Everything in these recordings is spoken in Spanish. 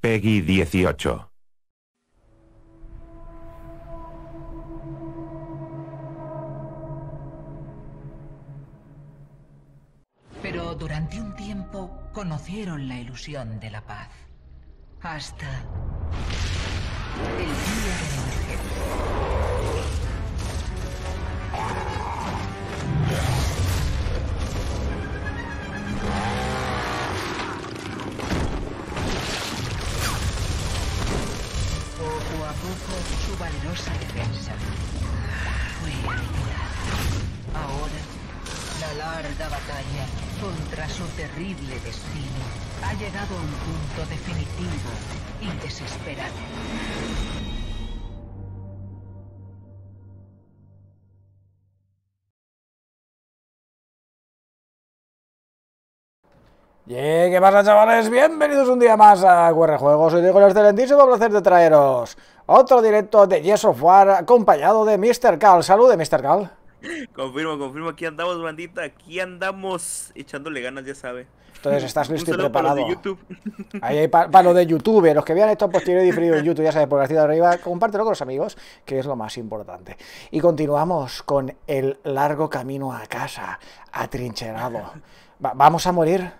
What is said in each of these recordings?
Peggy 18. Pero durante un tiempo conocieron la ilusión de la paz. Hasta el día de la emergencia. Su valerosa defensa fue aniquilada. Ahora, la larga batalla contra su terrible destino ha llegado a un punto definitivo y desesperado. Yeah, ¿Qué pasa chavales? Bienvenidos un día más a QR Juegos. Hoy tengo el excelentísimo placer de traeros otro directo de Yes of War acompañado de Mr. Cal. Salude Mr. Cal. Confirmo, confirmo, aquí andamos, bandita, aquí andamos echándole ganas, ya sabe. Entonces estás listo y preparado. de YouTube. Ahí hay para lo de YouTube, los que vean esto posterior y diferido en YouTube, ya sabes, por la de arriba, compártelo con los amigos, que es lo más importante. Y continuamos con el largo camino a casa, atrincherado. Va- ¿Vamos a morir?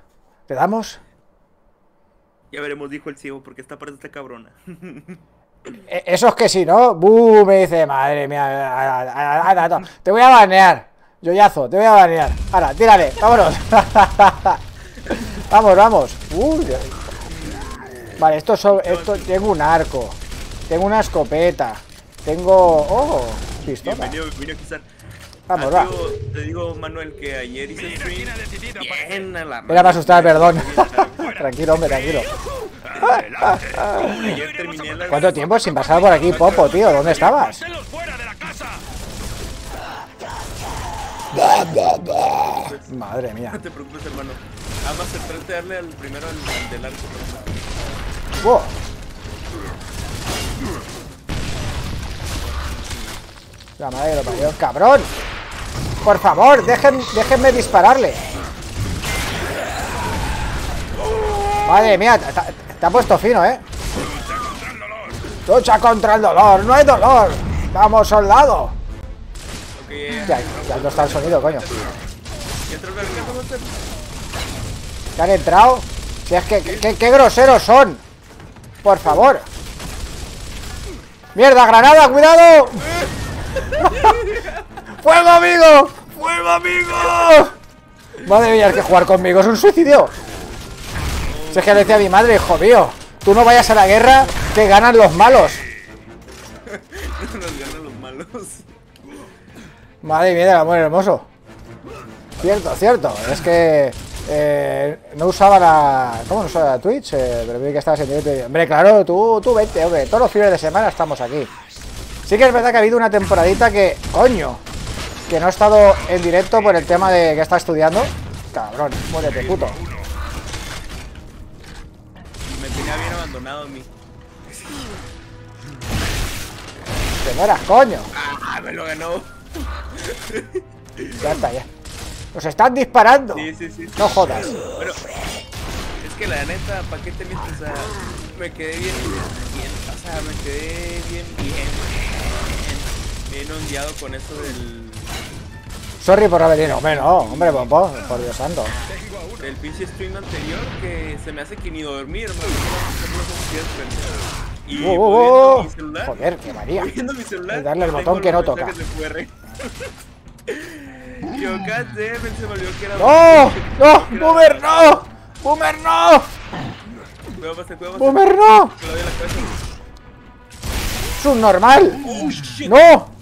¿Le damos? Ya veremos, dijo el ciego, porque esta parte está cabrona. E- Eso es que sí, ¿no? ¡Buh! Me dice, madre mía, te voy a banear. Yoyazo, te voy a banear. Ahora, tírale, vámonos. vamos, vamos. Uy, Vale, esto, so- esto tengo un arco. Tengo una escopeta. Tengo. Oh, pistola. Bienvenido, bienvenido. Vamos, Ah, va. tío, te digo, Manuel, que ayer hice stream. Bien a la Era para asustar, perdón. tranquilo, hombre, tranquilo. Ayer terminé la. ¿Cuánto tiempo sin pasar por aquí, Popo, tío? ¿Dónde estabas? Madre mía. No te preocupes, hermano. Además, trate de darle al primero al, del arco. Wow. La madre que lo parió. ¡Cabrón! Por favor, dejen, déjenme dispararle. Madre mía, te, te- te ha puesto fino, ¿eh? Lucha contra el dolor, no hay dolor. Vamos, soldado. Ya, Ya, no está el sonido, coño. ¿Que han entrado? Si es que, que- qué groseros son. Por favor. ¡Mierda, granada! ¡Cuidado! ¡Fuego, amigo! ¡Fuego, amigo! Madre mía, es que jugar conmigo es un suicidio. Si es que le decía a mi madre, hijo mío, tú no vayas a la guerra que ganan los malos. Nos ganan los malos. Madre mía, del amor hermoso. Cierto, cierto. Es que eh, no usaba la. ¿Cómo no usaba la Twitch? Eh, pero vi que estabas en directo. y- Hombre, claro, tú, tú vete, hombre. Todos los fines de semana estamos aquí. Sí que es verdad que ha habido una temporadita que. ¡Coño! Que no he estado en directo por el tema de que está estudiando. Cabrón, muérete, puto. Me tenía bien abandonado a mí. Que mueras, coño. Ah, me lo ganó. Ya está, ya. Nos están disparando. Sí, sí, sí. No jodas. Es que la neta, ¿para qué te mientes? O sea, me quedé bien, bien, o sea, me quedé bien, bien, bien, bien ondeado con eso del, Sorry por haber ido. Hombre, no, hombre, pompo, por Dios santo. del pinche stream anterior que se me hace que ni dormir, siempre. Y Oh, oh, oh. mi celular, Joder, que María. mi celular, Y darle el botón que no toca. Yo, damn, se me olvidó que era... ¡No! ¡No! ¡Boomer, no! ¡Boomer, no! ¡Boomer, no! La cabeza. ¡Subnormal! Oh. ¡No!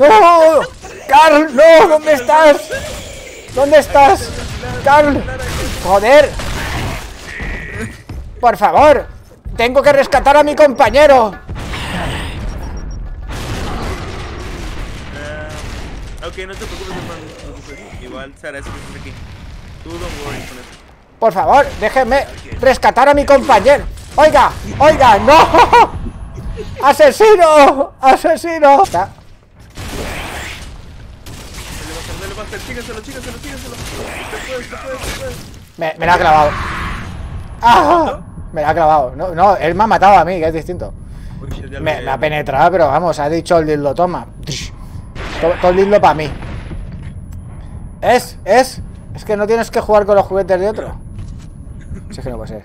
¡No! ¡Carl! ¡No! ¿Dónde estás? ¿Dónde estás? ¡Carl! ¡Joder! ¡Por favor! ¡Tengo que rescatar a mi compañero! Ah, ok, no te preocupes, hermano. No te preocupes. Igual se agradece que estés aquí. Tú don't worry con eso. Por favor, déjenme rescatar a mi compañero. Oiga, oiga, no. Asesino, asesino. Está- Dale, basta. Chígaselo, chígaselo, chígaselo. Te puedes, te puedes, te puedes. Me, me la ha clavado. ¡Ah! Me la ha clavado. No, no, él me ha matado a mí, que es distinto. Lo Me, me ha penetrado, pero vamos, ha dicho el dildo, toma. Todo, para mí. Es, es. Es que no tienes que jugar con los juguetes de otro. Si es que no puede ser.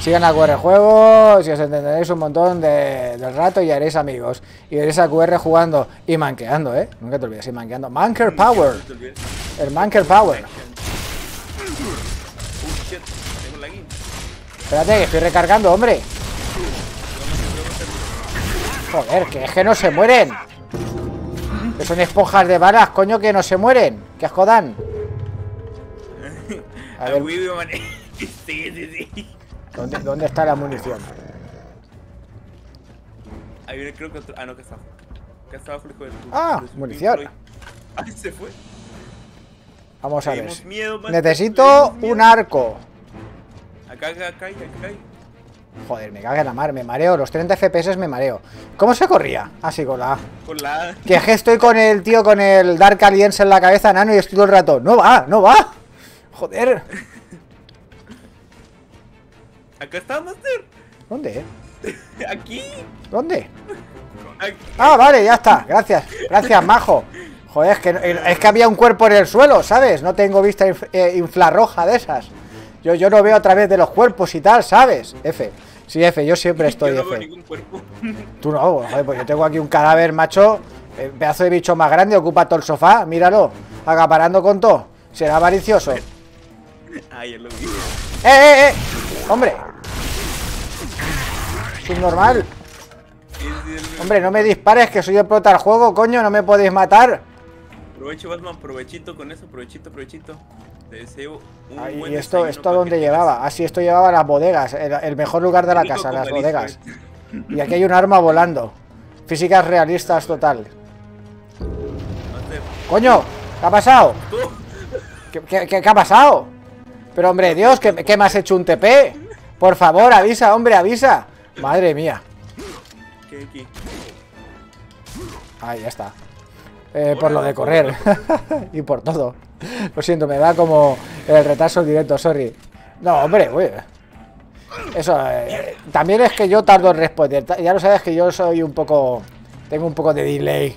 Sigan a QR Juego, si os entenderéis un montón de- del rato y haréis amigos. Y veréis a QR jugando y manqueando, ¿eh? Nunca te olvides, y manqueando. Manker Power. El Manker Power. Espérate, que estoy recargando, hombre. Joder, que es que no se mueren. Que son esponjas de balas, coño, que no se mueren. Que jodan. A ver. Sí, sí, sí. ¿dónde, dónde está la munición? Ahí viene, creo que otro. Ah, no, que está abajo. Que está abajo, hijo de tu. Ah, de su munición. Ay, se fue. Vamos a ver. Miedo. Necesito un arco. Acá, acá, acá, acá. Joder, me caga en la mar, me mareo. Los 30 FPS me mareo. ¿Cómo se corría? Así con la A. Con la. Que es que estoy con el tío con el Dark Aliens en la cabeza, nano, y estoy todo el rato. No va, no va. Joder. Acá está, Master. ¿Dónde? Aquí. ¿Dónde? Aquí. Ah, vale, ya está. Gracias. Gracias, majo. Joder, es que, es que había un cuerpo en el suelo, ¿sabes? No tengo vista inf- eh, infrarroja de esas. Yo, yo no veo a través de los cuerpos y tal, ¿sabes? F. Sí, F, yo siempre estoy Yo no veo F. ningún cuerpo. Tú no, joder, pues yo tengo aquí un cadáver, macho. eh, pedazo de bicho más grande, ocupa todo el sofá. Míralo. Acaparando con todo. Será avaricioso. ¡Eh, ya lo vi. eh, eh! ¡Hombre! Subnormal. Hombre, no me dispares, que soy el prota del juego, coño, no me podéis matar. Provecho, Batman, provechito con eso, provechito, provechito. Te deseo un Ay, buen ¿Y esto, esto tengas- llevaba? Así esto llevaba las bodegas, el, el mejor lugar de la casa, las bodegas. Y aquí hay un arma volando. Físicas realistas total. ¡Coño! ¿Qué ha pasado? tú. ¿Qué, qué- qué- qué ha pasado? Pero hombre, Dios, ¿qué, qué me has hecho un TP? Por favor, avisa, hombre, avisa. Madre mía. Ahí ya está. Eh, por lo de correr. y por todo. Lo siento, me da como el retraso directo, sorry. No, hombre, uy. Eso, eh, también es que yo tardo en responder. Ya lo sabes que yo soy un poco... Tengo un poco de delay.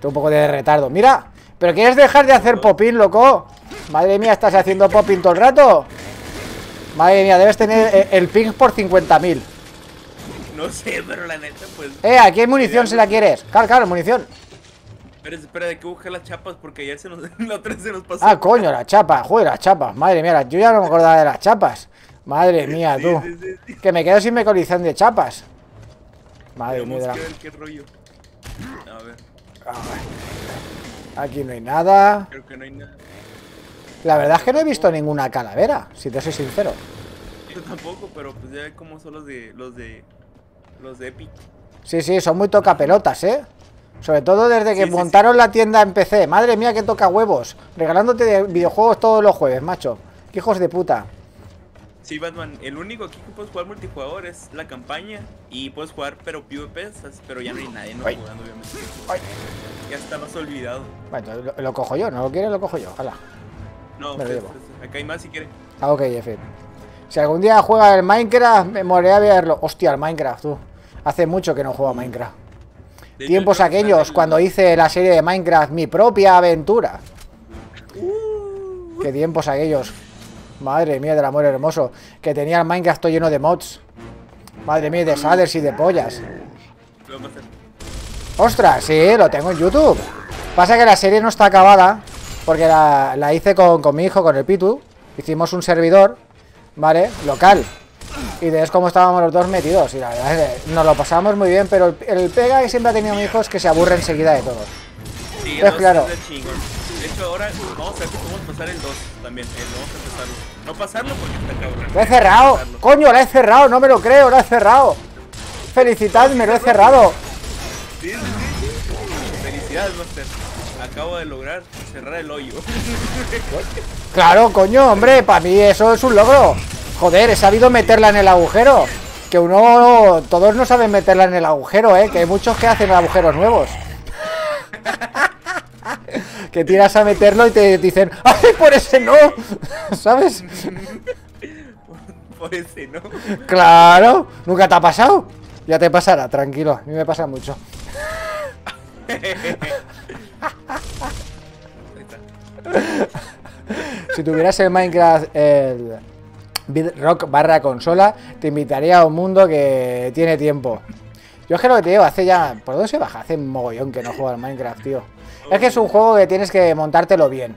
Tengo un poco de retardo. Mira, ¿pero quieres dejar de hacer popín, loco? Madre mía, ¿estás haciendo popín todo el rato? Madre mía, debes tener el ping por 50.000. No sé, pero la neta, pues. Eh, aquí hay munición si la quieres. Claro, claro, munición. Espera, espera, de que buscar las chapas porque ayer se nos. La otra se nos pasó. Ah, coño, las chapas, joder, las chapas, madre mía, yo ya no me acordaba de las chapas. Madre mía, tú. sí, sí, sí. Que me quedo sin mecolizón de chapas. Madre mía, ver qué rollo. A ver, aquí no hay nada. creo que no hay nada. La verdad es que no he visto ninguna calavera, si te soy sincero. Yo tampoco, pero pues ya como son los de. Los de. Los de Epic. Sí, sí, son muy tocapelotas, ¿eh? Sobre todo desde que Sí, sí, montaron la tienda en PC. Madre mía, que toca huevos. Regalándote de- videojuegos todos los jueves, macho. Qué hijos de puta. Sí, Batman, el único aquí que puedes jugar multijugador es la campaña y puedes jugar pero PvP, pero ya no hay nadie ¿no? Ay. jugando obviamente. Ay. Ya está más olvidado. Bueno, lo, lo cojo yo, ¿no lo quieres? Lo cojo yo, ojalá. No, Me lo llevo. acá hay más si quiere. Ah, ok, F. Si algún día juega el Minecraft, me moriré a verlo. Hostia, el Minecraft, tú. Hace mucho que no juego a Minecraft. De hecho, Tiempos aquellos, cuando hice la serie de Minecraft, mi propia aventura. Uh, Qué tiempos aquellos. Madre mía del amor hermoso. Que tenía el Minecraft todo lleno de mods. Madre mía, de shaders y de pollas. Ostras, sí, lo tengo en YouTube. Pasa que la serie no está acabada. Porque la, la hice con, con mi hijo, con el Pitu. Hicimos un servidor, ¿vale? Local. Y de es como estábamos los dos metidos. Y la verdad es que nos lo pasamos muy bien. Pero el, el pega que siempre ha tenido mi hijo es que se aburre enseguida de todo. Sí, Pues claro. de hecho, ahora vamos a ver pasar el 2 también. El, vamos a. No pasarlo porque está cabrón. Lo he cerrado. Coño, lo he cerrado. No me lo creo, lo he cerrado. Felicitadme, lo he cerrado. Sí, sí, sí. Felicidades, Master. Acabo de lograr cerrar el hoyo. Claro, coño, hombre, para mí eso es un logro. Joder, he sabido meterla en el agujero. Que uno, todos no saben meterla en el agujero, ¿eh? Que hay muchos que hacen agujeros nuevos. que tiras a meterlo y te dicen, ¡ay, por ese no! ¿Sabes? por ese, ¿no? Claro, nunca te ha pasado. Ya te pasará, tranquilo. A mí me pasa mucho. Si tuvieras el Minecraft el Rock barra consola, te invitaría a un mundo que tiene tiempo. Yo es que lo que te digo, hace ya... ¿Por dónde se baja? Hace mogollón que no juego al Minecraft, tío. Es que es un juego que tienes que montártelo bien.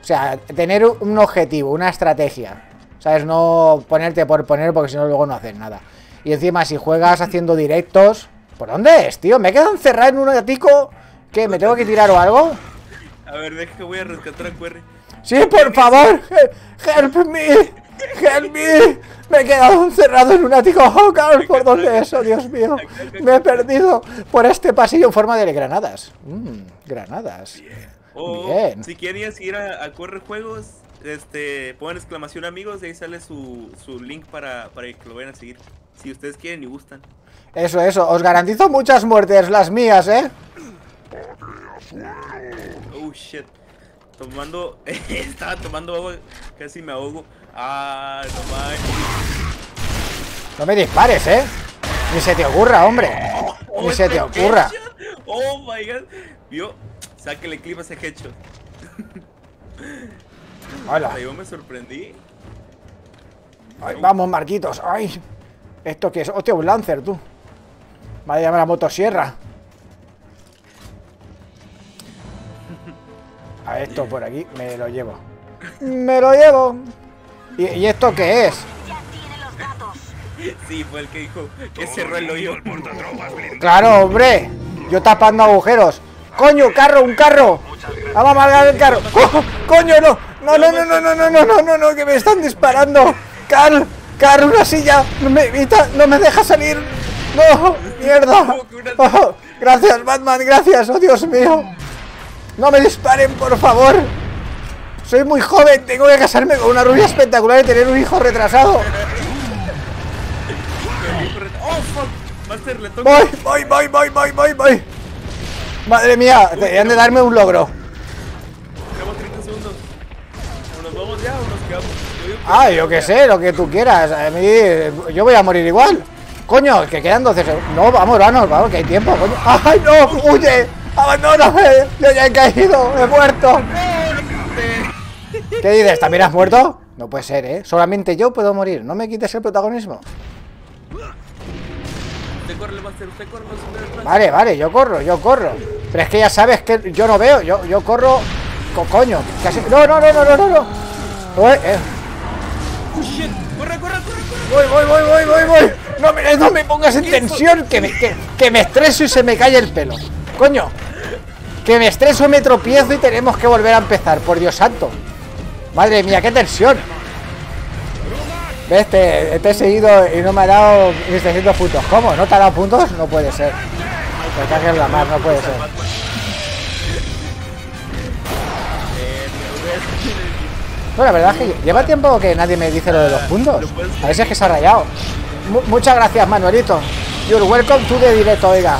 O sea, tener un objetivo, una estrategia. ¿Sabes? No ponerte por poner porque si no luego no haces nada. Y encima si juegas haciendo directos... ¿Por dónde es, tío? Me he quedado encerrado en un atico... ¿Qué? ¿Me tengo que tirar o algo? A ver, deja que voy a rescatar a Querry. Sí, por favor. Help me. Help me. Me he quedado encerrado en un ático. Oh, Carl, ¿por dónde es? Oh, Dios mío. Me he perdido por este pasillo en forma de granadas. Mmm, granadas. Bien. si querías ir a, a Corre Juegos, este, pongan exclamación amigos y ahí sale su, su link para, para que lo vayan a seguir. Si ustedes quieren y gustan. Eso, eso. Os garantizo muchas muertes, las mías, ¿eh? Oh shit. Tomando. Estaba tomando agua, casi me ahogo. Ah, no manches. No me dispares, ¿eh? Ni se te ocurra, hombre. Ni se te ocurra. headshot. Oh my god. Vio, sáquele clip a ese headshot. Hola. Yo me sorprendí. Ay, vamos, Marquitos. Ay. ¿Esto qué es? Hostia, un Lancer, tú. Vaya, la motosierra. A esto por aquí me lo llevo. Me lo llevo. ¿Y, y esto qué es? Sí, fue el que dijo que cerró el hoyo. Claro, hombre. Yo tapando agujeros. Coño, carro, un carro. Vamos a amargar el carro. ¡Oh! Coño, no. No, no, no, no, no, no, no, no, no, no, que me están disparando. Carl, Carl, una silla. No me evita, no me deja salir. No, mierda. Oh, gracias, Batman, gracias. Oh, Dios mío. No me disparen, por favor. Soy muy joven, tengo que casarme con una rubia espectacular y tener un hijo retrasado. Voy, voy, voy, voy, voy, voy, voy. Madre mía, deberían de darme un logro. Tenemos 30 segundos. O nos vamos ya o nos quedamos. Yo digo que- Ah, yo qué sé, lo que tú quieras. A mí, yo voy a morir igual. Coño, que quedan 12 segundos. No, vamos, vamos, vamos, que hay tiempo, coño. ¡Ay, no! ¡Huye! ¡Abandóname! Yo ya he caído, he muerto. ¿Qué dices? ¿También has muerto? No puede ser, ¿eh? Solamente yo puedo morir. No me quites el protagonismo. Vale, vale, yo corro, yo corro. Pero es que ya sabes que yo no veo. Yo, yo corro. Co coño. casi- No, no, no, no, no, no. no. Uy, eh. Oh corre, corre, corre. Voy, voy, voy, voy, voy, voy. No me, no me pongas en tensión, que me, que, que me estreso y se me cae el pelo. Coño. Que me estreso, me tropiezo y tenemos que volver a empezar, por Dios santo. Madre mía, qué tensión. ¿Ves? Te, te he seguido y no me ha dado mis 300 puntos. ¿Cómo? ¿No te ha dado puntos? No puede ser. No puede ser. Bueno, la verdad es que lleva tiempo que nadie me dice lo de los puntos. A veces es que se ha rayado. Mu- muchas gracias, Manuelito. You're welcome to the directo, oiga.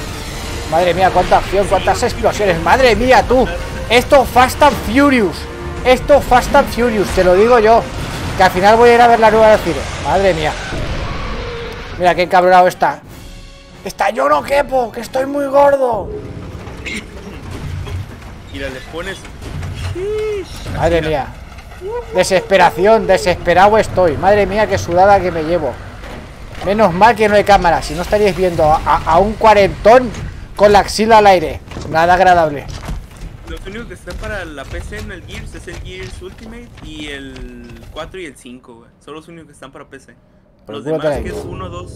Madre mía, cuánta acción, cuántas explosiones. Madre mía, tú. Esto Fast and Furious. Esto Fast and Furious, te lo digo yo. Que al final voy a ir a ver la nueva del cine. Madre mía. Mira qué encabronado está. Está yo no quepo, que estoy muy gordo. Mira, le pones. Madre mía. Desesperación, desesperado estoy. Madre mía, qué sudada que me llevo. Menos mal que no hay cámara. Si no estaríais viendo a, a un cuarentón con la axila al aire. Nada agradable. Los únicos que están para la PC en el Gears es el Gears Ultimate y el 4 y el 5, güey. Son los únicos que están para PC. Por Los demás que es 1, 2,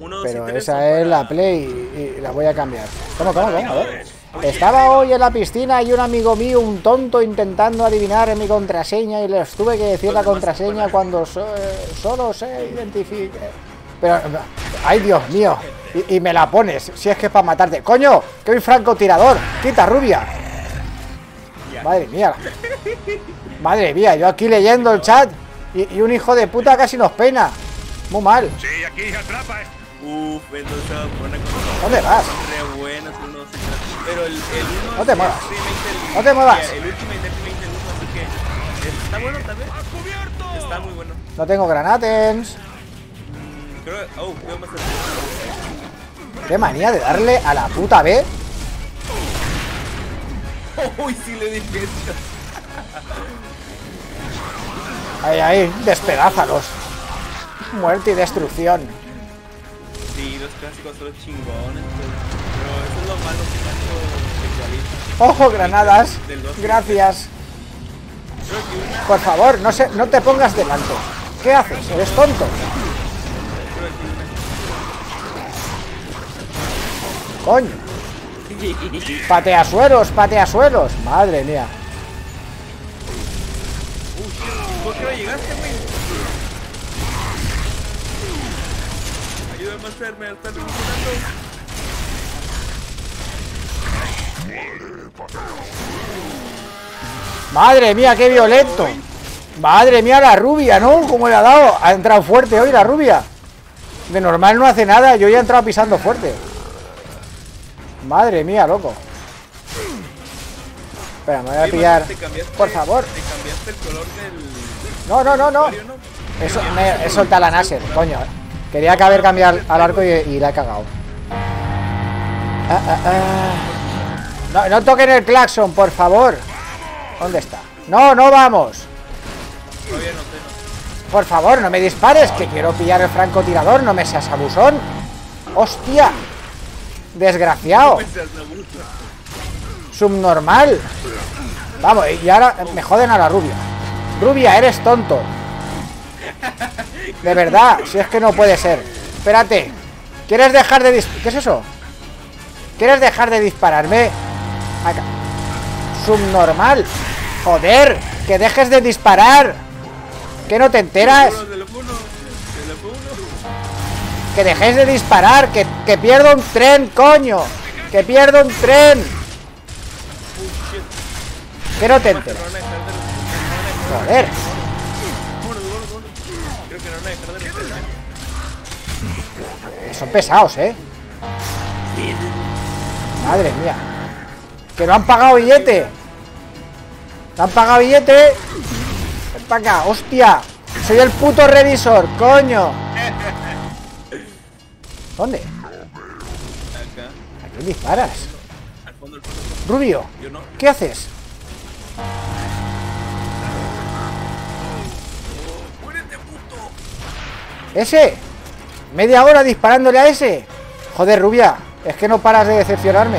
1, 2 y Pero 3 esa es la Play y, y la voy a cambiar. ¿Cómo, cómo, cómo? A ver. Estaba hoy en la piscina y un amigo mío, un tonto, intentando adivinar mi contraseña y les tuve que decir la contraseña cuando so- eh, solo se identifique. Pero, ay Dios mío, y, y me la pones, si es que es para matarte. ¡Coño! ¡Que soy francotirador! ¡Quita, rubia! Madre mía. Madre mía, yo aquí leyendo el chat y, y un hijo de puta casi nos peina. Muy mal. Sí, aquí atrapa. Uf, entonces ¿Dónde vas? Pero el, el 1 No te muevas. No te muevas. El Ultimate es remake del 1, así que está bueno vez. Está muy bueno. No tengo granatens. Creo, oh, creo más Qué manía de darle a la puta B. Uy, sí le dije eso. Ahí, ahí, despedázalos. Muerte y destrucción. Sí, los clásicos son los chingones, pero, eso es lo malo que tanto. Ojo, granadas. Gracias. Por favor, no, se, no te pongas delante. ¿Qué haces? ¿Eres tonto? Coño. creo que una. Pateasuelos, pateasuelos. Madre mía. ¿Por qué no llegaste, güey? Ayúdame a hacerme, me están revolucionando. Madre mía, qué violento. Madre mía, la rubia, ¿no? ¿Cómo le ha dado? Ha entrado fuerte hoy la rubia. De normal no hace nada, yo ya he entrado pisando fuerte. Madre mía, loco. Espera, me voy a pillar. Martín, ¿te cambiaste- Por favor. ¿Te cambiaste el color del No, no, no, no. Eso, me, he soltado la Nasser, coño. Quería que haber cambiado al arco y, y la he cagado. Ah, ah, ah. No, no toquen el claxon, por favor. ¿Dónde está? No, no vamos. Por favor, no me dispares, que quiero pillar el francotirador, no me seas abusón. ¡Hostia! Desgraciado. Subnormal. Vamos, y ahora me joden a la rubia. Rubia, eres tonto. De verdad, si es que no puede ser. Espérate. ¿Quieres dejar de dis- ¿Qué es eso? ¿Quieres dejar de dispararme? Acá. Subnormal. Joder, que dejes de disparar. ¿Que no te enteras? Que dejéis de disparar, que, que pierdo un tren, coño. Que pierdo un tren. Que no te responder, Joder. Son pesados, ¿eh? Madre mía. Que no han pagado billete. No han pagado billete. Ven para acá, hostia. Soy el puto revisor, coño. ¿Dónde? Acá, ¿A quién disparas? al fondo, al fondo. Rubio, Yo no. ¿qué haces? ¡Muérete, puto! ¿Ese? ¿Media hora disparándole a ese? Joder, rubia, es que no paras de decepcionarme.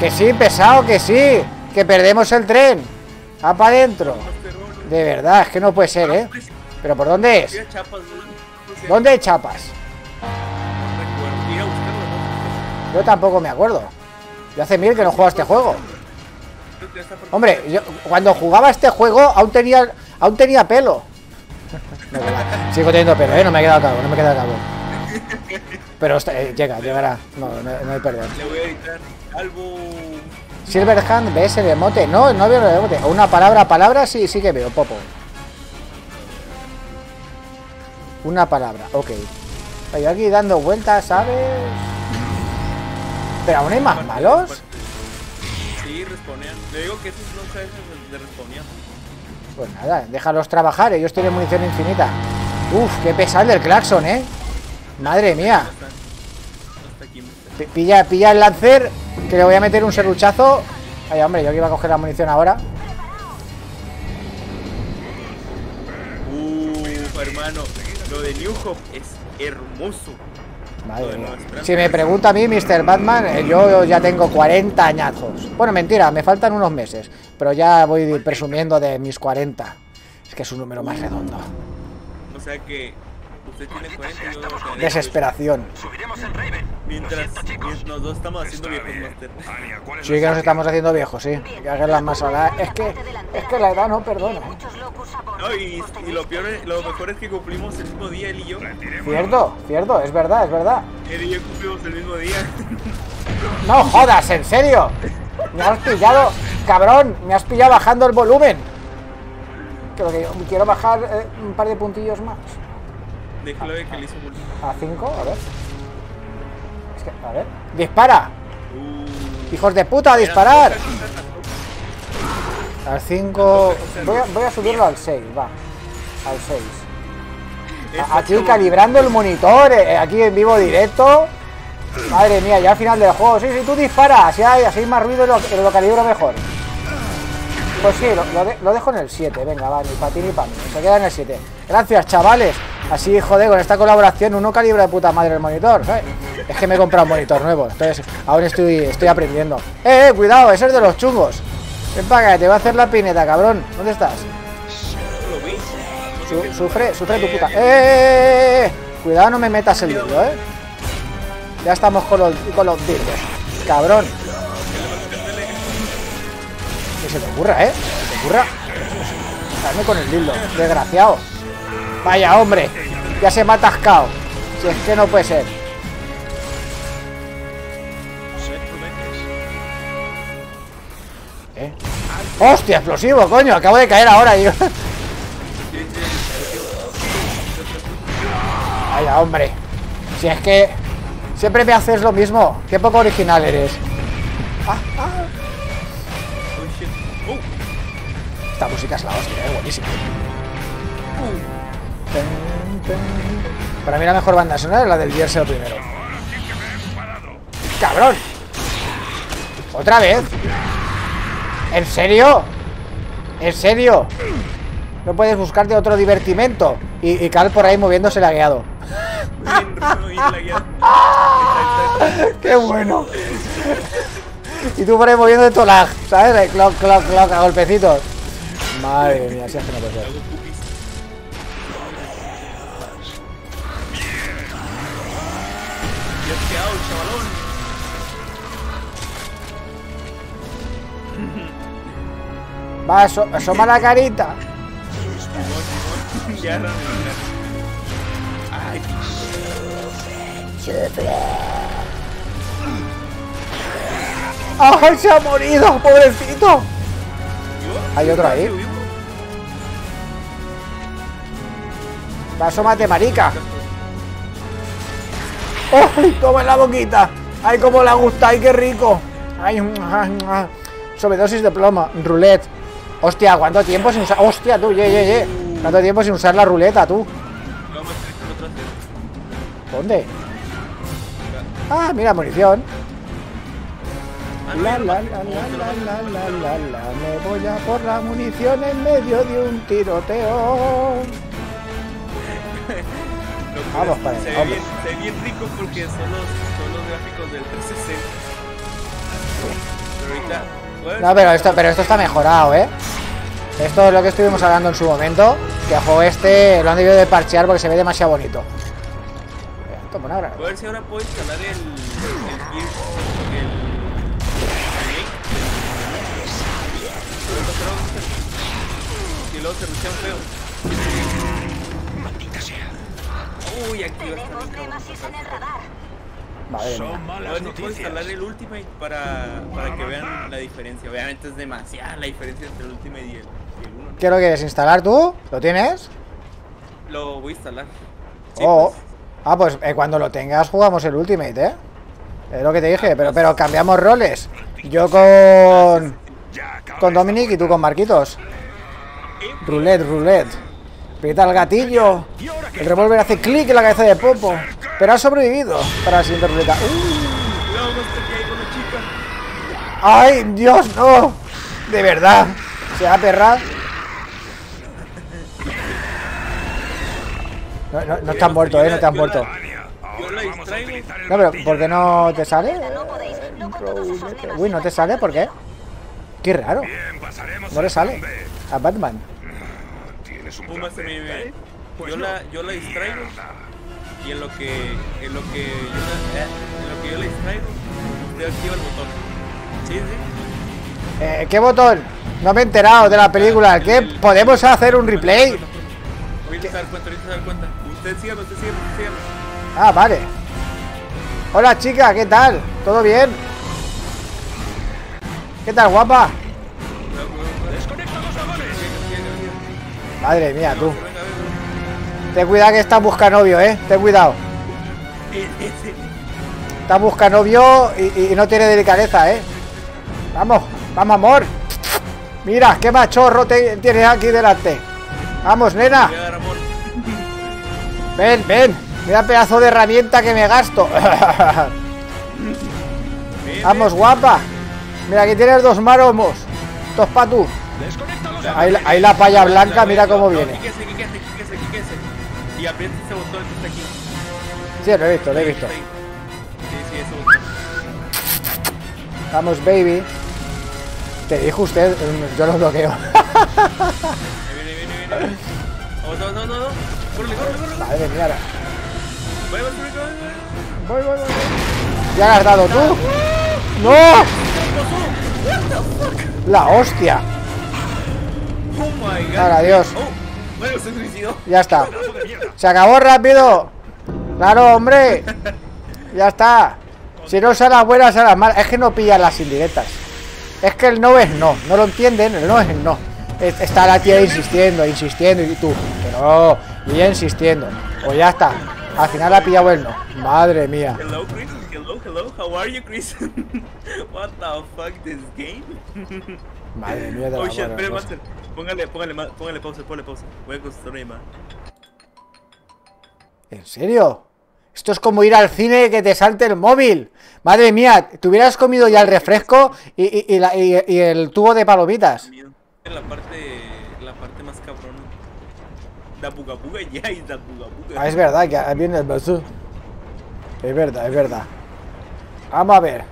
Que sí, pesado, que sí. Que perdemos el tren. Va para adentro. De verdad, es que no puede ser, ¿eh? ¿Pero por dónde es? ¿Dónde hay chapas? Yo tampoco me acuerdo. Yo hace mil que no juego a este juego. Hombre, yo cuando jugaba este juego aún tenía aún tenía pelo. No. Sigo teniendo pelo, ¿eh? No me he quedado calvo, no me he quedado calvo. Pero eh, llega, llegará. No, no, no hay perdón. Le voy a editar algo. Silverhand, ¿ves el emote? No, no veo el emote. Una palabra palabra sí, sí que veo, Popo. Una palabra, ok. Estoy aquí dando vueltas, ¿sabes? Pero aún hay más malos. Sí, respondían. Le digo que esos sabes de respondían. Pues nada, déjalos trabajar, ellos tienen munición infinita. Uf, qué pesado el claxon, ¿eh? Madre mía. Pilla, pilla el lancer, que le voy a meter un serruchazo. Ay, hombre, yo que iba a coger la munición ahora. Uh, hermano. Lo de New Hope es hermoso. Madre mía. Si me pregunta a mí, Mr. Batman, eh, yo ya tengo 40 añazos. Bueno, mentira, me faltan unos meses. Pero ya voy presumiendo de mis 40. Es que es un número más redondo. O sea que usted tiene 40 y yo 40. Desesperación. Subiremos en Raven. Mientras, dos estamos haciendo viejos. Master. Anya, ¿cuál es Sí que nos estamos haciendo viejos, sí. Hay que hacerlas más. Es que, es que la edad no perdona. No, y, y lo peor, lo mejor es que cumplimos el mismo día él y yo. Cierto, cierto, es verdad, es verdad. Él y yo cumplimos el mismo día. No jodas, en serio. Me has pillado, cabrón, me has pillado bajando el volumen. Creo que yo quiero bajar eh, un par de puntillos más. De que le hizo bullying. A 5, a ver. Es que, a ver. ¡Dispara! Uh, ¡Hijos de puta, a disparar! Al 5. Voy a, voy a subirlo al 6, va. Al 6. A- Aquí calibrando el monitor, eh, aquí en vivo directo. Madre mía, ya al final del juego. Sí, sí, tú disparas, hay, así hay más ruido y lo, lo calibro mejor. Pues sí, lo, lo de- lo dejo en el 7, venga, va, ni para ti ni para mí. Se queda en el 7. Gracias, chavales. Así, joder, con esta colaboración uno calibra de puta madre el monitor, ¿sabes? Es que me he comprado un monitor nuevo, entonces aún estoy, estoy aprendiendo. ¡Eh, eh, cuidado! Ese es de los chungos. Ven para acá, te va a hacer la pineta, cabrón. ¿Dónde estás? Sufre, sufre tu puta. ¡Eh, eh, eh! Cuidado, no me metas el dildo, ¿eh? Ya estamos con los, con los dildos. Cabrón. Se te ocurra, ¿eh? Se te ocurra. Dame con el dildo, desgraciado. Vaya, hombre. Ya se me ha atascado. Si es que no puede ser. ¿Eh? ¡Hostia, explosivo, coño! Acabo de caer ahora, yo. Vaya, hombre. Si es que siempre me haces lo mismo. Qué poco original eres. Ah, ah. Esta música es la hostia, es buenísima. Ten, ten. Para mí la mejor banda sonora es la del Gears el primero. ¡Cabrón! ¿Otra vez? ¿En serio? ¿En serio? No puedes buscarte otro divertimento. Y, y Cal por ahí moviéndose lagueado. ¡Qué bueno! Y tú por ahí moviendo tu lag, ¿sabes? De Cloc, cloc, cloc, a golpecitos. Madre mía, si es que no puede ser. Va, aso- asoma la carita. Ay, ¡Ay, se ha morido, pobrecito! Hay otro ahí. Asómate, marica. ¡Ay, toma en la boquita! ¡Ay, cómo le gusta! ¡Ay, qué rico! ¡Ay, sobredosis de plomo! Roulette. Hostia, ¿cuánto tiempo sin usar? ¡Hostia, tú, ye, ye, ye! ¿Cuánto tiempo sin usar la ruleta, tú? ¿Dónde? Ah, mira, munición. La, la, la, la, la, la, la, me voy a por la munición en medio de un tiroteo. Vamos para se ve bien, se ve bien rico porque son los, son los gráficos del 360. Pero ahorita. bueno, No, pero esto, pero esto está mejorado, ¿eh? Esto es lo que estuvimos hablando en su momento. Que a juego este lo han debido de parchear porque se ve demasiado bonito. Toma una. A ver si ahora puedo instalar el. el Gears. Remake. Luego feo. Uy, aquí va a estar nemesis en el radar. Madre mía. A ver si puedo instalar el Ultimate para, para que vean la diferencia. Obviamente es demasiada la diferencia entre el Ultimate y el, y el 1. ¿Qué lo quieres instalar tú? ¿Lo tienes? Lo voy a instalar. Sí, oh. pues. Ah, pues eh, cuando lo tengas jugamos el Ultimate, ¿eh? Es lo que te dije, pero, pero cambiamos roles. Yo con. Con Dominic y tú con Marquitos. Roulette, roulette. Aprieta el gatillo. El revólver hace clic en la cabeza de Popo. Pero ha sobrevivido para la siguiente ruleta. ¡Uh! ¡Ay, Dios, no! De verdad. Se va a perrar. No, no, no has muerto, eh, no te has muerto. No, pero ¿por qué no te sale? Uy, ¿no te sale? ¿Por qué? Qué raro. No le sale. A Batman. Un Master, me- me- yo, la, yo la distraigo. Y en lo que, en lo que yo la, eh, en lo que yo la distraigo, usted activa el botón. Sí, sí. Eh, ¿Qué botón? No me he enterado de la película. ¿Qué? ¿Podemos hacer un replay? Ahorita se da cuenta, ahorita se da cuenta. Usted sígame, usted sígame, usted sígame. Ah, vale. Hola, chica, ¿qué tal? ¿Todo bien? ¿Qué tal, guapa? Madre mía, tú. Ten cuidado que está busca novio, ¿eh? Ten cuidado. Está busca novio y, y no tiene delicadeza, ¿eh? Vamos, vamos, amor. Mira, qué machorro te tienes aquí delante. Vamos, nena. Ven, ven. Mira pedazo de herramienta que me gasto. Vamos, guapa. Mira, aquí tienes dos maromos. Dos pa' tú. Ahí, la- ahí la palla blanca, mira cómo No, viene. quíquese, quíquese, quíquese, quíquese. Y aprieta ese botón que está aquí. Sí, lo he visto, lo he visto. Sí, sí, ese botón. Vamos, baby. Te dijo usted, mm, yo lo bloqueo. Viene, viene, viene. Vamos, vamos, vamos, vamos. Córrele, córrele, córrele. Madre mía. Voy, voy, voy, voy, voy. Voy, voy. ¿Ya has dado tú? ¡No! La hostia. Oh. Ahora, adiós. Oh, se suicidó. Ya está. Se acabó rápido. Claro, hombre. Ya está. Si no son las buenas, son las malas. Es que no pillan las indirectas. Es que el no es no. No lo entienden. El no es el no. Es- Está la tía insistiendo, insistiendo. Y tú, que no. Y insistiendo. Pues ya está. Al final ha pillado el no. Madre mía. Hello, Chris. Hello, hello. How are you, Chris? What the fuck, this game? Madre mía de la Póngale, póngale, póngale pausa, póngale pausa. Voy a contestar una llamada. ¿En serio? Esto es como ir al cine que te salte el móvil. Madre mía, te hubieras comido ya el refresco y, y- y la- y- y el tubo de palomitas. La parte, la parte más cabrona. Da buga buga ya y da buga buga. Ah, es verdad que viene el bazú. Es verdad, es verdad. Vamos a ver.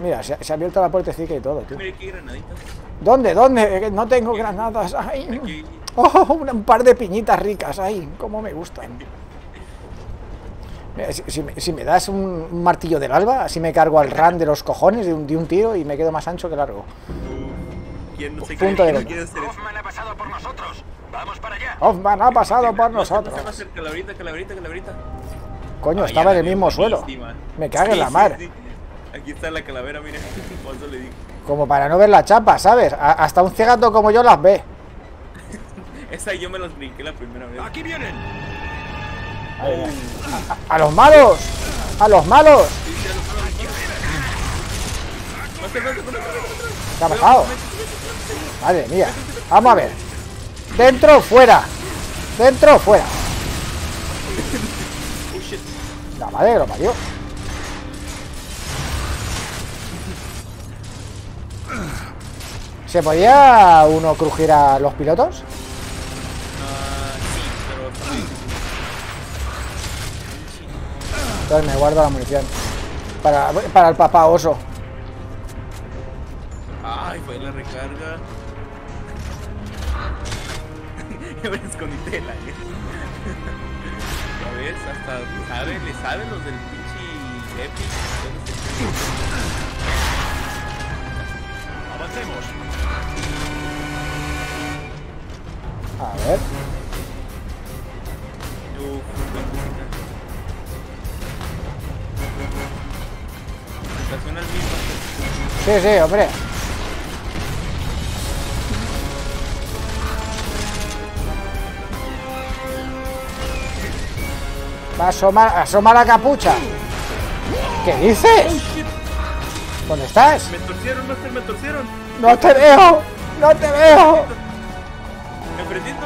Mira, se, se ha abierto la puertecita y todo, tío. Mire qué granaditas. ¿Dónde? ¿Dónde? Eh, No tengo granadas. Ay. Oh, un par de piñitas ricas. Ay, cómo me gustan. Mira, si, si me- si me das un, martillo del alba, así me cargo al ran de los cojones de un, de un tiro y me quedo más ancho que largo. ¿Quién no se Punto de eso? Hoffman ha pasado por nosotros. Vamos para allá. Hoffman ha pasado por nosotros. Calaverita, calaverita, calaverita. Coño, Ah, estaba en el mismo suelo. Me cague en Sí, la sí, mar. sí. Aquí está la calavera, mira. Por eso le digo. Como para no ver la chapa, ¿sabes? A- hasta un cegato como yo las ve. Esa yo me las brinqué la primera vez. Aquí vienen. ¡A los malos! ¡A los malos! ¿Qué ha pasado? Madre mía. Vamos a ver. Dentro fuera. Dentro fuera. Oh. La madre que lo parió. ¿Se podía uno crujir a los pilotos? Ah. Entonces me guardo la munición. Para, para el papá oso. Ay, fue la recarga. Yo me escondí de la ¿Ya ves? Hasta saben, le saben los del pinche Epic. Avancemos. A ver. Sí, sí, hombre. Va a asomar, asoma la capucha. ¿Qué dices? ¿Dónde estás? Me torcieron, Master, me torcieron. No te veo, no te veo.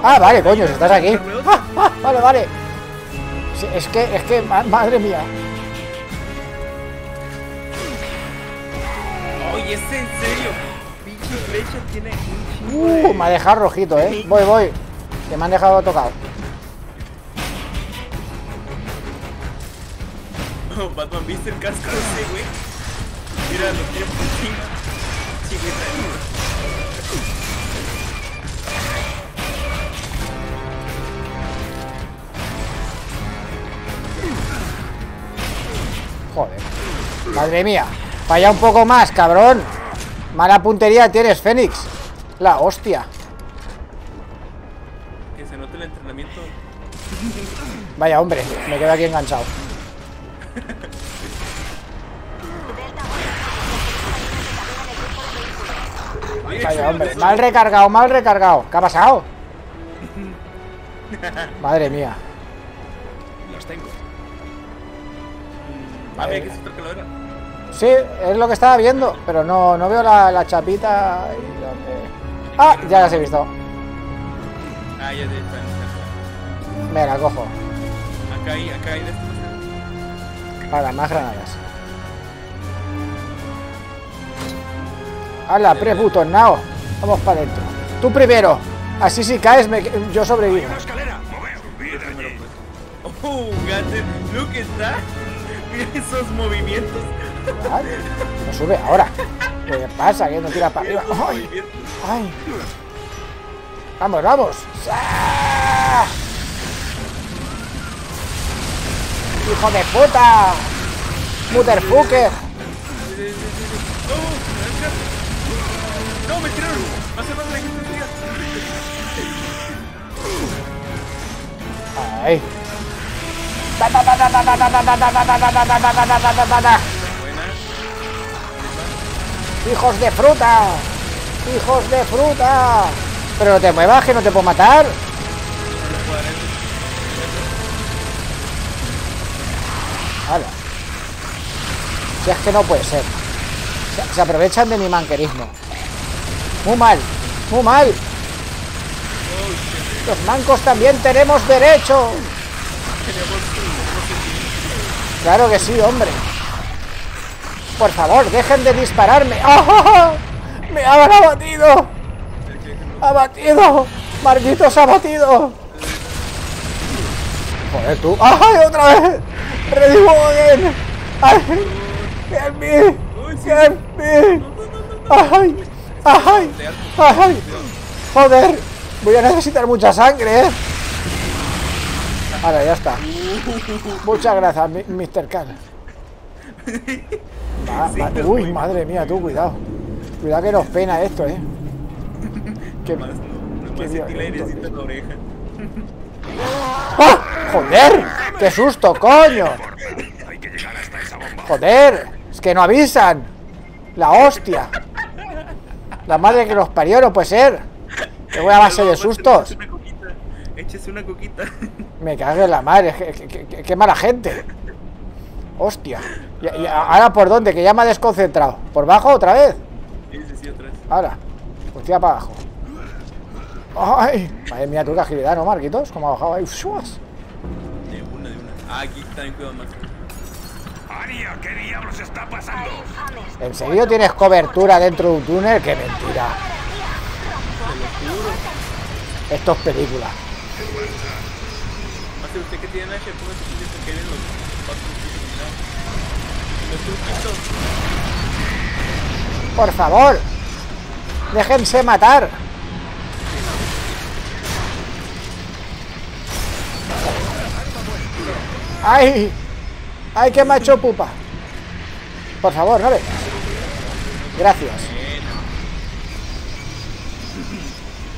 Ah, vale, coño, si estás aquí. Ah, ah, vale, vale. Sí, es que, es que, ma- madre mía. Oye, es en serio. Pinche flecha tiene un Uh, me ha dejado rojito, eh. Voy, voy. Que me han dejado tocado. Batman, ¿viste el casco ese güey? Mira, lo tiene por. Joder. Madre mía. Vaya un poco más, cabrón. Mala puntería tienes, Fénix. La hostia. Que se note el entrenamiento. Vaya hombre, me quedo aquí enganchado. Vaya hombre, mal recargado, mal recargado. ¿Qué ha pasado? Madre mía. Las tengo. Ah, mira que es otra calavera. Sí, es lo que estaba viendo, pero no, no veo la, la chapita. y dónde- Ah, ya las he visto. Ah, ya de está. Me la cojo. Acá hay, acá hay. Para, más granadas. ¡Hala, pre puto, nao! Vamos para adentro. Tú primero. Así si caes, me... yo sobrevivo. ¡Una escalera! ¡Moveos! ¡Bien allí! Oh, Gatter, look está. Mira esos movimientos. Vale. No sube ahora. ¿Qué pasa? Que no tira para arriba. ¡Ay! ¡Vamos, vamos! ¡Ah! ¡Hijo de puta! ¡Mutterfucker! ¡No! ¡No, me tiraron! ¡Hace más me tiran! ¡Ay! Da, da, da, da, da, da, da, da, da, da, da, da, da, da, da, da, da, da. ¡Hijos de fruta! ¡Hijos de fruta! Pero no te muevas, que no te puedo matar. Hala. Si es que no puede ser. Se, se aprovechan de mi manquerismo. Muy mal, muy mal. Los mancos también tenemos derecho. Claro que sí, hombre. Por favor, dejen de dispararme. ¡Ah! ¡Me han abatido! ¡Abatido! ¡Marquitos abatido! Joder, tú. ¡Ay, otra vez! ¡Ready again! ¡Ay! ¡Help me! ¡Help me! ¡Ay! ¡Ay! ¡Ay! ¡Joder! Voy a necesitar mucha sangre, ¿eh? Ahora, ya está. Muchas gracias, Mr. Khan. Va- va- uy, madre mía, tú, cuidado. Cuidado que nos pena esto, ¿eh? Qué nomás sentí la violento airecita en la oreja. ¡Ah! ¡Joder! ¡Qué susto, coño! Hay que llegar hasta esa bomba. ¡Joder! Es que no avisan. La hostia. La madre que los parió no puede ser. Que voy a base de sustos. Échese una coquita. Me cago en la madre. Qué, mala gente. Hostia. Y, y ahora por dónde? Que ya me ha desconcentrado. ¿Por bajo otra vez? Sí, sí, sí, atrás. Ahora. Pues tira para abajo. ¡Ay! Madre mía, tú qué agilidad, ¿no, Marquitos? Como ha bajado ahí. ¡Shuas! De una, de una. Ah, aquí también cuidado más. Aria, ¿qué diablos está pasando? ¿En serio tienes cobertura dentro de un túnel? ¡Qué mentira! Esto es película. Hace usted que tiene H, póngase aquí porque vienen los pasos Los truquitos. Por favor. Déjense matar. ¡Ay! ¡Ay, qué macho pupa! Por favor, no le... Gracias.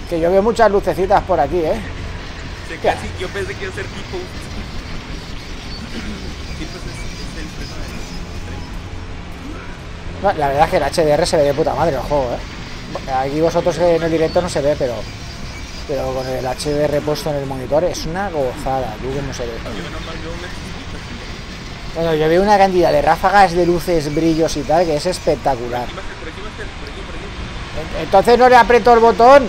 Que yo veo muchas lucecitas por aquí, ¿eh? Se casi, yo pensé que iba a ser tipo. Tipo es, es el personaje. No, la verdad es que el HDR se ve de puta madre el juego, ¿eh? Aquí vosotros en el directo no se ve, pero... Pero con el HDR puesto en el monitor es una gozada, tú cómo se ve. Yo nomás veo una chiquita. Bueno, yo veo una cantidad de ráfagas de luces, brillos y tal que es espectacular. Entonces no le aprieto el botón.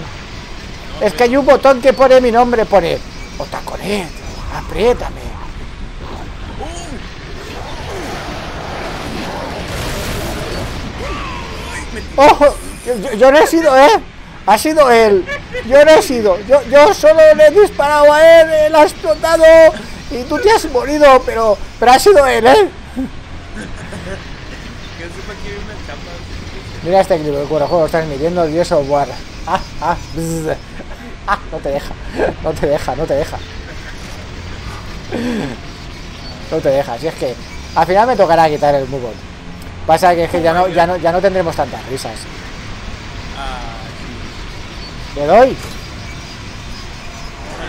Es que hay un botón que pone mi nombre, pone Otaconet, apriétame. ¡Ojo! Yo no he sido, ¿eh? Ha sido él. Yo no he sido. Yo, yo solo le he disparado a él, él ha explotado y tú te has morido, pero, pero ha sido él, ¿eh? Mira este clip, el juego está emitiendo el dios software. Ah, ah, bzz. ah, no te deja, no te deja, no te deja. No te deja, si es que al final me tocará quitar el move. Pasa que es que ya no, ya no, ya no tendremos tantas risas. Ah. ¿Le doy? Ay,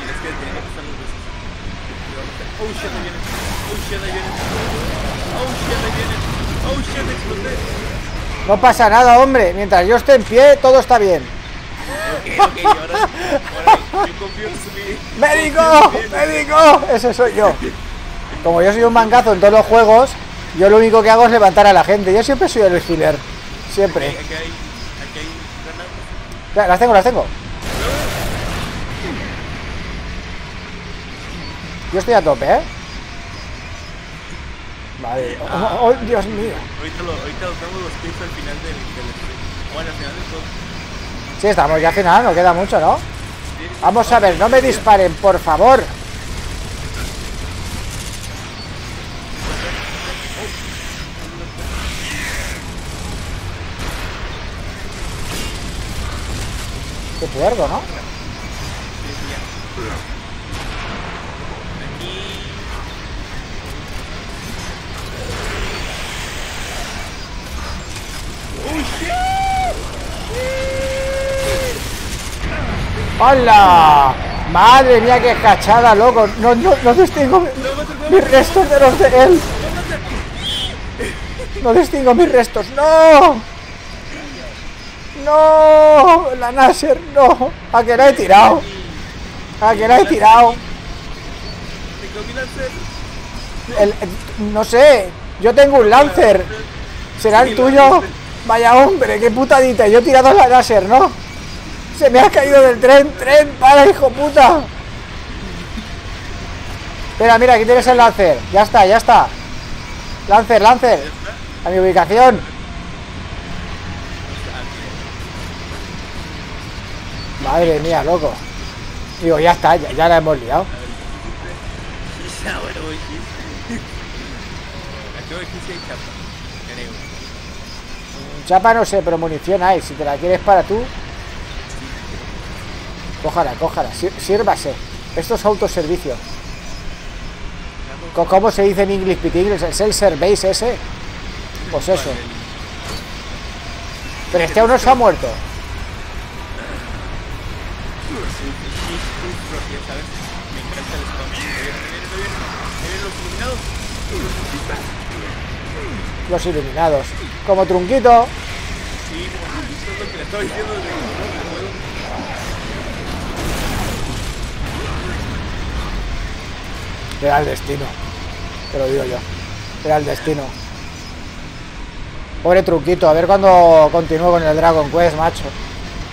es que tiene que estar los besos. Oh shit, ahí viene. Oh shit, ahí viene. Oh shit, ahí viene. Oh shit, exploté. No pasa nada, hombre. Mientras yo esté en pie, todo está bien. Ok, ok, ahora, ahora, yo confío en su ¡Médico! ¡Médico! Ese soy yo. Como yo soy un mangazo en todos los juegos, yo lo único que hago es levantar a la gente. Yo siempre soy el healer. Siempre. Aquí hay, aquí hay granadas. Ya, Las tengo, las tengo. Yo estoy a tope, ¿eh? Vale. Oh, oh, Dios mío. Ahorita, lo, ahorita damos los tips al final del, del stream. Bueno, al final del todo. Sí, estamos ya al final, no queda mucho, ¿no? Vamos a ver, no me disparen, por favor. Qué puerco, ¿no? ¡Hola! Madre mía, qué cachada, loco. No, no, no distingo mis restos de los de él. No distingo mis restos. ¡No! ¡No! La Nasser, no. ¿A que la he tirado? ¿A que la he tirado? El- el- no sé. Yo tengo un Lancer. ¿Será el tuyo? Vaya hombre, qué putadita. Yo he tirado la Nasser, ¿no? Se me ha caído del tren. ¡Tren! ¡Para, hijo puta! Espera, mira, aquí tienes el Lancer. Ya está, ya está. Lancer, Lancer. A mi ubicación. Madre mía, loco. Digo, ya está, ya, ya la hemos liado. Chapa no sé, pero munición hay. Si te la quieres para tú. Cójala, cójala. sí- Sírvase. Esto es autoservicio. ¿Cómo se dice en English English? ¿Es el service ese? Pues eso. Pero este aún no se ha muerto. Los iluminados. Como trunquito. Sí, es lo que le estaba diciendo Era el destino. Te lo digo yo. Era el destino. Pobre truquito. A ver cuando continúo con el Dragon Quest, macho.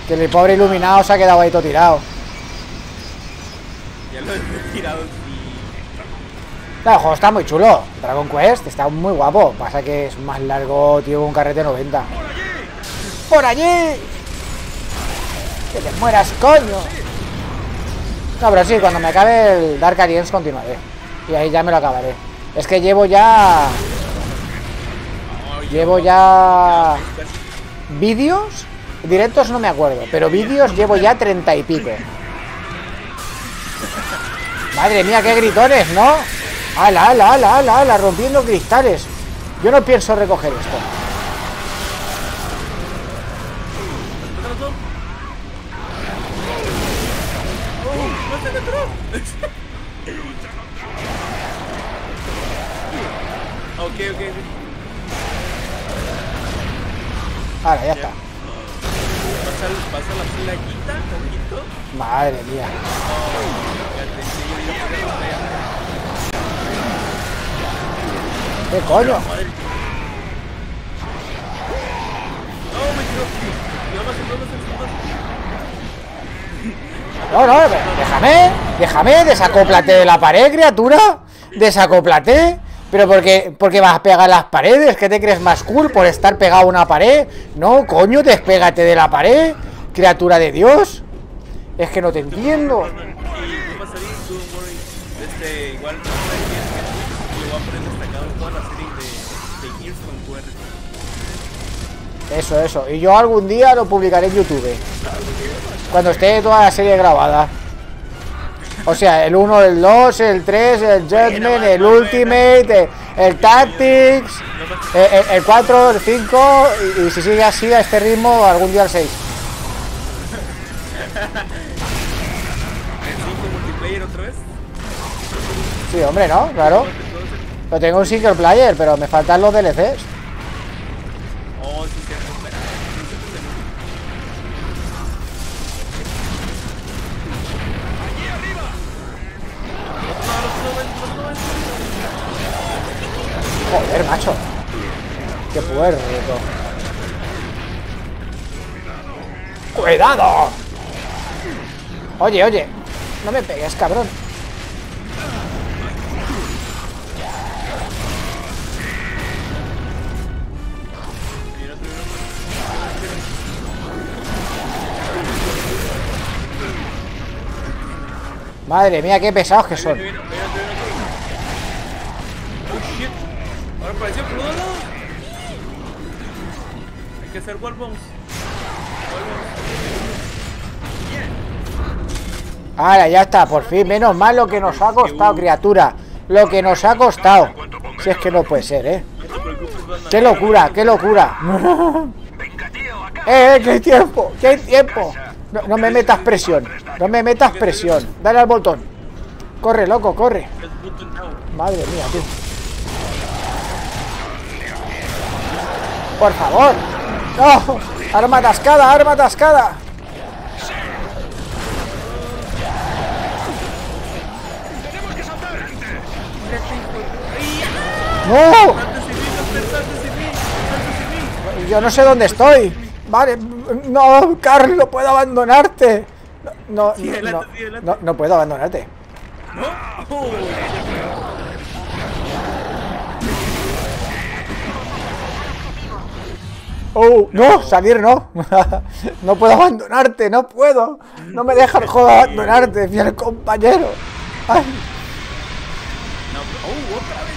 Que el pobre iluminado se ha quedado ahí todo tirado. Ya lo he tirado y... No, el juego está muy chulo. Dragon Quest está muy guapo. Pasa que es más largo, tío, un carrete 90. ¡Por allí! ¡Que te mueras, coño! No, pero sí, cuando me acabe el Dark Alliance continuaré. Y ahí ya me lo acabaré. Es que llevo ya... Llevo ya... Vídeos. Directos no me acuerdo, pero vídeos llevo ya treinta y pico. Madre mía, qué gritones, ¿no? ¡Ala, ala, ala, ala, ala! Rompiendo cristales. Yo no pienso recoger esto. Ok, ok. Ahora, ya está. Pasa, pasa la playita, poquito. Madre mía. ¿Qué coño? No, me. No, no, déjame, déjame, desacóplate de la pared, criatura. Desacóplate. Pero porque, porque vas a pegar las paredes, ¿qué te crees más cool por estar pegado a una pared? No, coño, despégate de la pared, criatura de Dios. Es que no te entiendo. Eso, eso. Y yo algún día lo publicaré en YouTube. Cuando esté toda la serie grabada. O sea, el 1, el 2, el 3, el Judgment, el Ultimate, el Tactics, el, el- el 4, el 5 y, y si sigue así a este ritmo, algún día el 6. ¿El 5 multiplayer otra vez? Sí, hombre, ¿no? Claro. Lo tengo un single player, pero me faltan los DLCs. Joder, macho. Qué puerto. ¡Cuidado! Oye, oye. No me pegues, cabrón. Madre mía, qué pesados que son. Ahora, ya está, por fin. Menos mal lo que nos ha costado, criatura. Lo que nos ha costado. Si es que no puede ser, ¿eh? ¡Qué locura, qué locura! Acá. ¡Eh, qué tiempo! ¡Qué tiempo! No, no me metas presión. No me metas presión. Dale al botón. Corre, loco, corre. Madre mía, tío. Por favor. ¡No! ¡Arma atascada, arma atascada! ¡No! Yo no sé dónde estoy. Vale. No, Carl, no puedo abandonarte. No, no, no, no puedo abandonarte. Oh. No, salir no. no puedo abandonarte, no puedo. No me deja el juego abandonarte, fiel compañero. Ay, No, oh, otra vez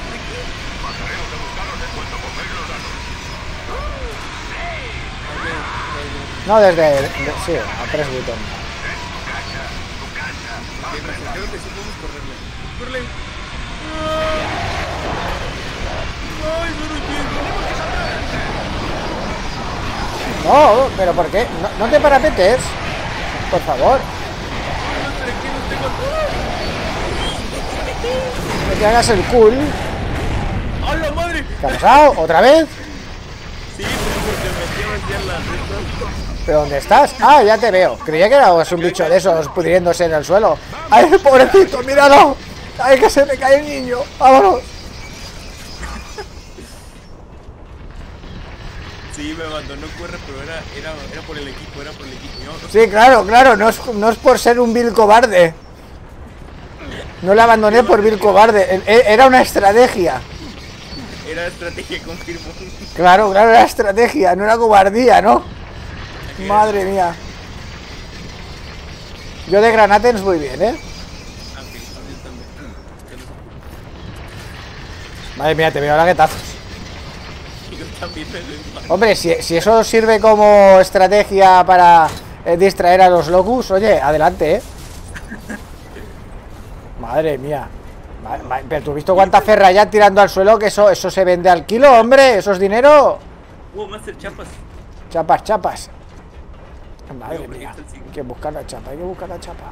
no, desde. de- sí, a tres botones. Creo que sí podemos correrle. ¡Corre! ¡Ay, no lo entiendo! No, pero ¿por qué? No, no te parapetes. Por favor, No te hagas el cool. ¡A la madre! ¿Cansado? ¿Otra vez? Sí, pero porque me la. ¿Pero dónde estás? Ah, ya te veo. Creía que eras un bicho de esos pudriéndose en el suelo. ¡Ay, pobrecito, míralo! ¡Ay, que se me cae el niño! ¡Vámonos! Sí, me abandonó QR, pero era, era, era por el equipo, era por el equipo. Yo, Sí, claro, claro, no es, no es por ser un vil cobarde. No le abandoné por vil cobarde. e- e- Era una estrategia. era estrategia, confirmo. Claro, claro, era estrategia, no era cobardía, ¿no? Madre mía. Yo de granatens voy bien, ¿eh? Ah, no. Madre mía, te veo ahora que tazos. Yo también me doy mal. Hombre, si, si eso sirve como estrategia para eh, distraer a los locus, oye, adelante, ¿eh? Madre mía. Pero tú has visto cuánta ferra ya tirando al suelo que eso, eso se vende al kilo, hombre, eso es dinero. Uh, Master Chapas. Chapas, chapas. Madre mía. signo. Hay que buscar la chapa, hay que buscar la chapa.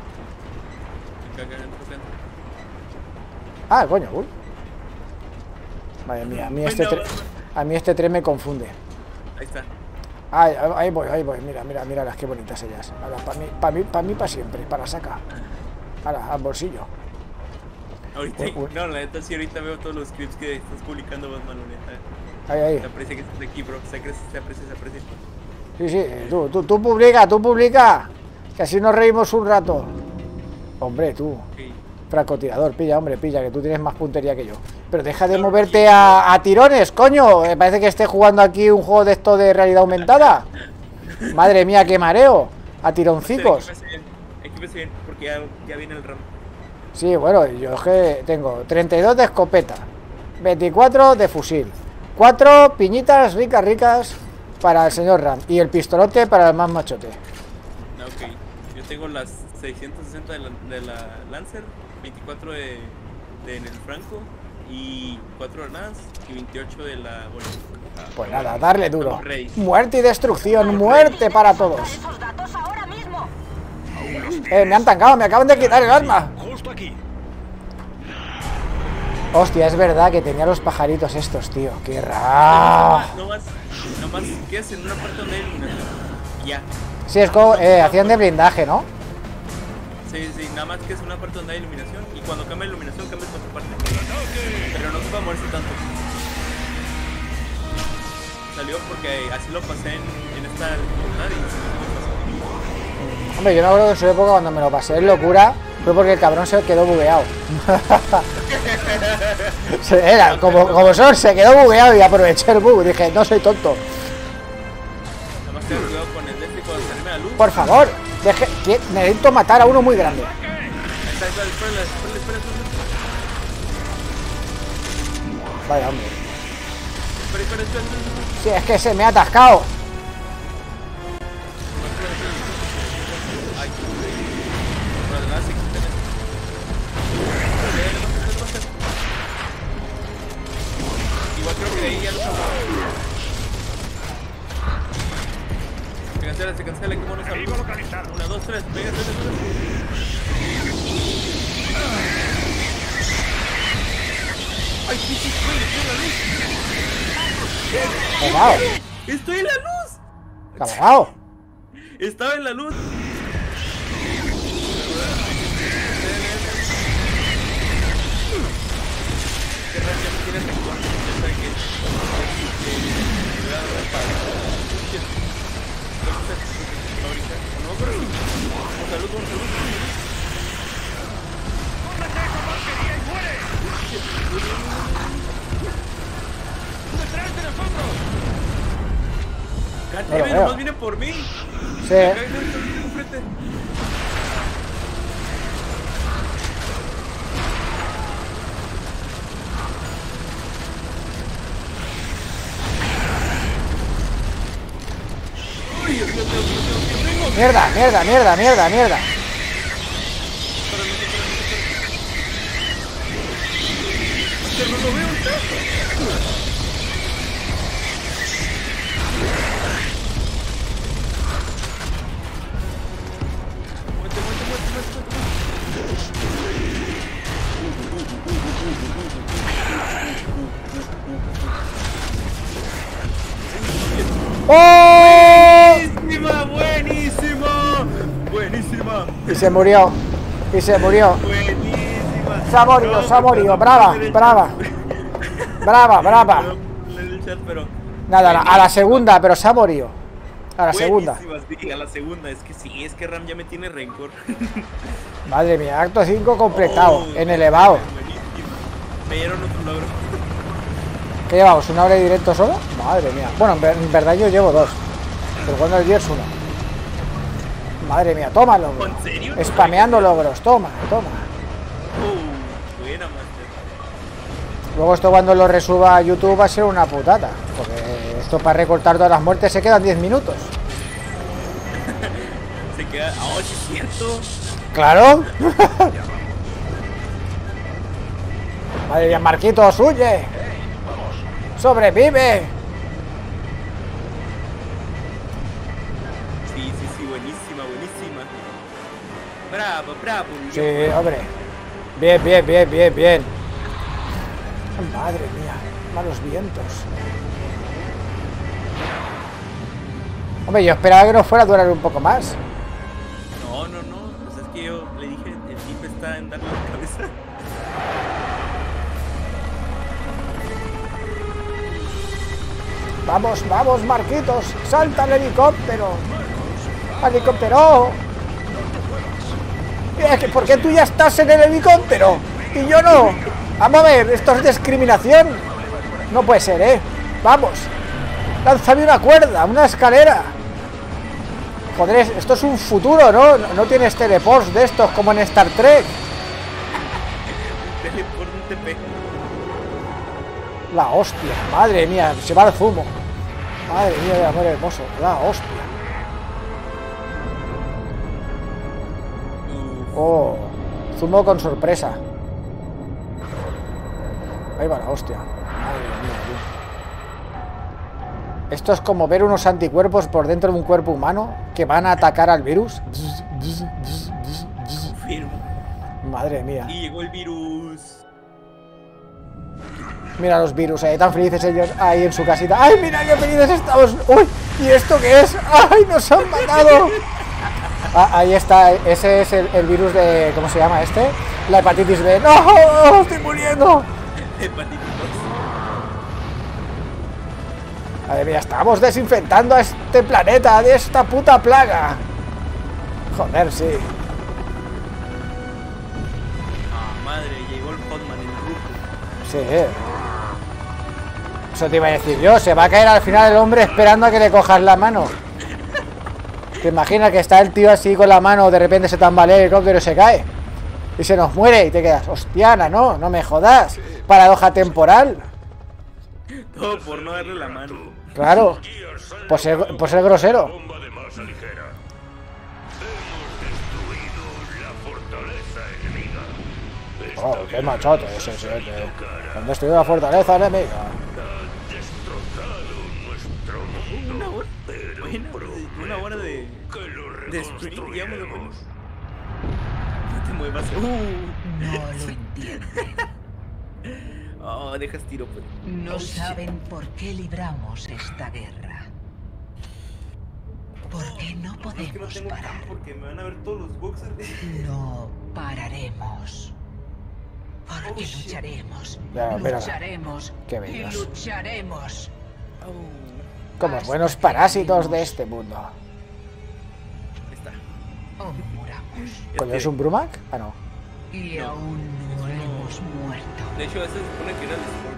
Ah, coño, uy. Madre mía, a mí este, tre- a mí este tren me confunde. Ahí está. Ahí ahí voy, ahí voy. Mira, mira, mira las qué bonitas ellas. Para mí, para mí, para mí, para siempre, para saca. Ahora, al bolsillo. Ahorita, no, la neta sí, ahorita veo todos los clips que estás publicando, la neta. Ahí, ahí. Se aprecia que estás aquí, bro. Se aprecia, se aprecia, se aprecia. Sí, sí, tú, tú, tú publica, tú publica. Que así nos reímos un rato. Hombre, tú. Ok. Francotirador, pilla, hombre, pilla, que tú tienes más puntería que yo. Pero deja de moverte a, a tirones, coño. Me parece que esté jugando aquí un juego de esto de realidad aumentada. Madre mía, qué mareo. A tironcicos. Bien, equípese bien, porque ya, ya viene el RAM. Sí, bueno, yo es que tengo 32 de escopeta, 24 de fusil, 4 piñitas ricas, ricas para el señor Ram y el pistolote para el más machote. Ok. Yo tengo las 660 de la, de la Lancer, 24 de, de en el Franco y 4 granadas y 28 de la. Pues nada, darle duro. Muerte y destrucción, muerte para todos. Eh, me han tancado, me acaban de quitar el arma. Justo aquí. Hostia, es verdad que tenía los pajaritos estos, tío. Qué raro. No más, no más, en una parte donde Ya. Sí, es como eh, hacían de blindaje, ¿no? Sí, sí, nada más que es una parte donde hay iluminación y cuando cambia la iluminación cambias a otra parte. Pero no se va a moverse tanto. Salió porque así lo pasé en, en esta dificultad y. Hombre, yo me acuerdo que en su época cuando me lo pasé en locura fue porque el cabrón se quedó bugueado. Era, como, como son, se quedó bugueado y aproveché el bug. Dije, no soy tonto. Nada más ten cuidado con el cuando se anime la luz. Por favor, deje, que necesito matar a uno muy grande. Vaya, hombre. Sí, es que se me ha atascado. Qué Enemigo localizado. Una, dos, tres, tres. Ay, sí, sí, estoy en la luz. Estoy en la luz. cagao. Estaba en la luz. Que realmente salud, con salud. ¡Cómete esa porquería y muere! ¡Detrás de nosotros! God No lo damn it, veo. nomás viene por mí. Sí, Acá hay gente que tengo enfrente. Uy, Dios mío, Dios mío, Dios mío, vengo. Mierda, mierda, mierda, mierda, mierda. Se murió. Y se murió. buenísima. Se ha morido, se ha morido. Brava, brava. Brava, brava. Nada, a la, a la segunda, pero se ha morido. A la segunda. sí, a la segunda, es que sí, es que Ram ya me tiene rencor. Madre mía, acto 5 completado. Oh, En elevado. Me dieron otro logro. ¿Qué llevamos? ¿Una hora de directo solo? Madre mía. Bueno, en, ver- en verdad yo llevo dos. Pero cuando el día es uno. Madre mía, toma logros. ¿En serio? Spameando logros, toma, toma. Oh, buena. Luego esto cuando lo resuba a YouTube va a ser una putata. Porque esto para recortar todas las muertes se quedan 10 minutos. Se queda. Es cierto. Claro. Madre mía, Marquitos, huye. Sobrevive. Buenísima, buenísima. Bravo, bravo. Sí, hombre. Bien, bien, bien, bien, bien. Madre mía, malos vientos. Hombre, yo esperaba que nos fuera a durar un poco más. No, no, no. Pues es que yo le dije, el tip está en darle la cabeza. Vamos, vamos, Marquitos. Salta al helicóptero. Helicóptero. Mira, que ¿Por qué tú ya estás en el helicóptero? Y yo no. Vamos a ver, esto es discriminación. No puede ser, ¿eh? Vamos. Lánzame una cuerda, una escalera. Joder, esto es un futuro, ¿no? No, no tienes teleports de estos como en Star Trek. La hostia, madre mía, se va el zumo. Madre mía de amor hermoso, la hostia. Oh, zumo con sorpresa. Ahí va la hostia. Madre mía, tío. Esto es como ver unos anticuerpos por dentro de un cuerpo humano que van a atacar al virus. Madre mía. Y llegó el virus. Mira los virus ahí, tan felices ellos ahí en su casita. ¡Ay, mira qué felices estamos! ¡Uy! ¿Y esto qué es? ¡Ay, nos han matado! Ah, ahí está, ese es el, el virus de. ¿Cómo se llama este? La hepatitis B. ¡No! ¡Estoy muriendo! Hepatitis Madre mía, estamos desinfectando a este planeta de esta puta plaga. Joder, sí. Ah, madre, llegó el Hotman, el grupo. Sí. Eso te iba a decir yo. Se va a caer al final el hombre esperando a que le cojas la mano. ¿Te imaginas que está el tío así con la mano, de repente se tambalea el helicóptero y se cae? Y se nos muere y te quedas, hostiana, no, no me jodas. Paradoja temporal. Todo por no darle la mano. Claro, por ser, por ser grosero. Bomba de masa ligera. Hemos destruido la fortaleza enemiga. Oh, qué machote ese, ese, ese. Han destruido la fortaleza enemiga. Una hora de. De digamos, reconstruiremos. No te muevas. Uh. No lo entienden. Oh, dejas tiro, pues. No Oh, shit. saben por qué libramos esta guerra. Porque no Es que no podemos parar. campo porque me van a ver todos los boxers. No pararemos. Porque Oh, lucharemos. Lucharemos. Qué y lucharemos. Oh, Como buenos parásitos de este mundo. O muramos. ¿Coño es un Brumac? Ah, no. Y aún no hemos muerto. De hecho, ese se supone que era el.